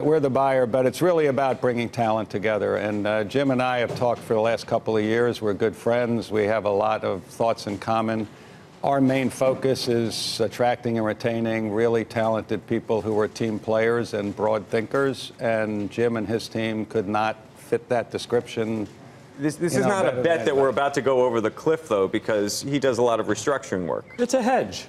We're the buyer, but it's really about bringing talent together. And uh, Jim and I have talked for the last couple of years. We're good friends. We have a lot of thoughts in common. Our main focus is attracting and retaining really talented people who are team players and broad thinkers. And Jim and his team could not fit that description. This, this is know, not a bet than that we're about to go over the cliff, though, because he does a lot of restructuring work. It's a hedge.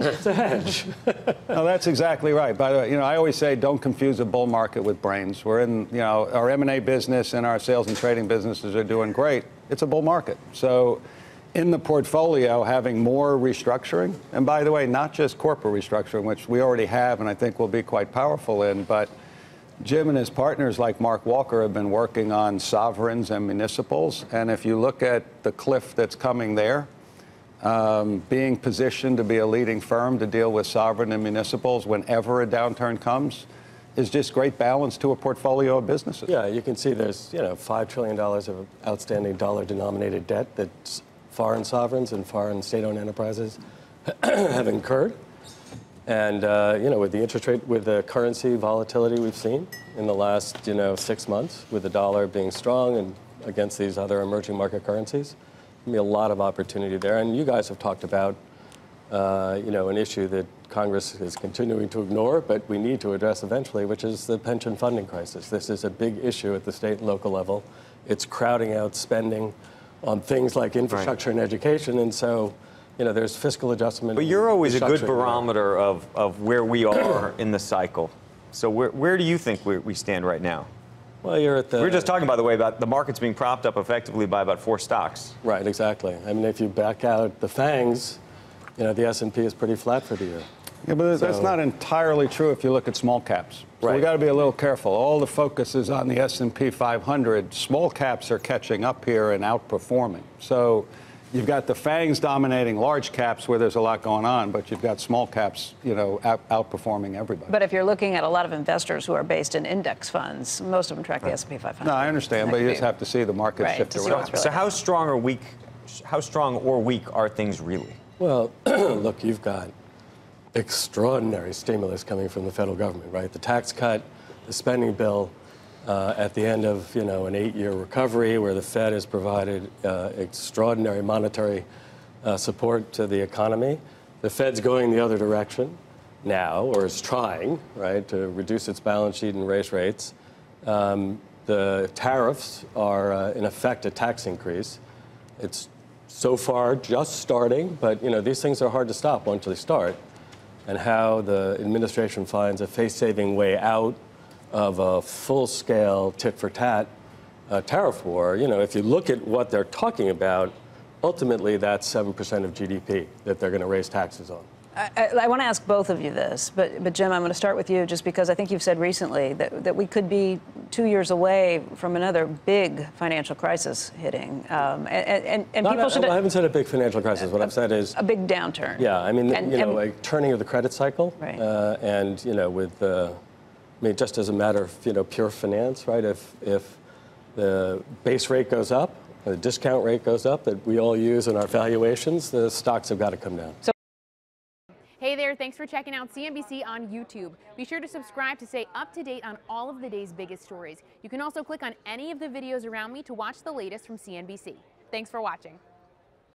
It's a hedge. No, that's exactly right. By the way, you know, I always say don't confuse a bull market with brains. We're in, you know, our M&A business and our sales and trading businesses are doing great. It's a bull market. So in the portfolio, having more restructuring, and by the way, not just corporate restructuring, which we already have and I think will be quite powerful in, but Jim and his partners, like Mark Walker, have been working on sovereigns and municipals. And if you look at the cliff that's coming there, um, being positioned to be a leading firm to deal with sovereign and municipals whenever a downturn comes is just great balance to a portfolio of businesses. Yeah, you can see there's, you know, $5 trillion of outstanding dollar-denominated debt that foreign sovereigns and foreign state-owned enterprises have incurred. And, uh, you know, with the interest rate, with the currency volatility we've seen in the last, you know, six months, with the dollar being strong and against these other emerging market currencies, be a lot of opportunity there. And you guys have talked about, uh, you know, an issue that Congress is continuing to ignore, but we need to address eventually, which is the pension funding crisis. This is a big issue at the state and local level. It's crowding out spending on things like infrastructure and education, and so, you know, there's fiscal adjustment. But you're always a good barometer of, of where we are in the cycle. So where, where do you think we, we stand right now? Well, you're at the. we were just talking, by the way, about the market's being propped up effectively by about four stocks. Right, exactly. I mean, if you back out the FAANGs, you know, the S&P is pretty flat for the year. Yeah, but that's not entirely true if you look at small caps. So we got to be a little careful. All the focus is on the S&P 500. Small caps are catching up here and outperforming. So you've got the FAANGs dominating large caps where there's a lot going on, but you've got small caps, you know, out, outperforming everybody. But if you're looking at a lot of investors who are based in index funds, most of them track the S&P 500. no, I understand, but you just have to see the market Right, shift to around. really So how strong or weak, how strong or weak are things really? Well, look, you've got extraordinary stimulus coming from the federal government, right? The tax cut, the spending bill, uh, at the end of you know an eight-year recovery, where the Fed has provided uh, extraordinary monetary uh, support to the economy. The Fed's going the other direction now, or is trying, right, to reduce its balance sheet and raise rates. Um, the tariffs are, uh, in effect, a tax increase. It's so far just starting, but you know these things are hard to stop once they start. And how the administration finds a face-saving way out of a full-scale tit-for-tat uh, tariff war. You know, if you look at what they're talking about, ultimately that's seven percent of GDP that they're going to raise taxes on. I, I want to ask both of you this, but, but Jim, I'm going to start with you just because I think you've said recently that, that we could be two years away from another big financial crisis hitting. Um, and and, and Not- people I, should. I haven't said a big financial crisis. What I've said is a big downturn. Yeah, I mean, And- you know, and- a turning of the credit cycle, Right. uh, and you know, with, uh, I mean, just as a matter of you know pure finance, right? If if the base rate goes up, the discount rate goes up that we all use in our valuations, the stocks have got to come down. Hey there, thanks for checking out CNBC on YouTube. Be sure to subscribe to stay up to date on all of the day's biggest stories. You can also click on any of the videos around me to watch the latest from CNBC. Thanks for watching.